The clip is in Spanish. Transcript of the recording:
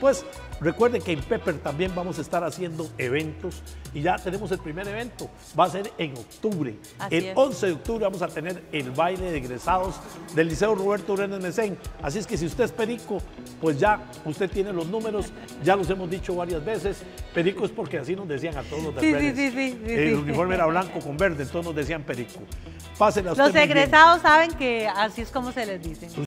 Pues recuerden que en Pepper también vamos a estar haciendo eventos y ya tenemos el primer evento. Va a ser en octubre. El es. 11 de octubre vamos a tener el baile de egresados del Liceo Roberto Urenes Mesén. Así es que si usted es perico, pues ya usted tiene los números, ya los hemos dicho varias veces. Perico es porque así nos decían a todos los Sí, sí, sí, El uniforme era blanco con verde, entonces nos decían perico. Pásenla Los egresados saben que así es como se les dice.